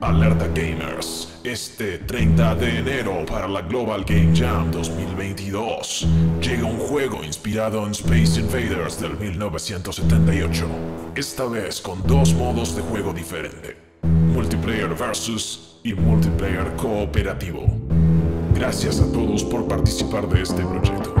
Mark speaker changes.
Speaker 1: Alerta Gamers, este 30 de enero para la Global Game Jam 2022 llega un juego inspirado en Space Invaders del 1978, esta vez con dos modos de juego diferente, multiplayer versus y multiplayer cooperativo. Gracias a todos por participar de este proyecto.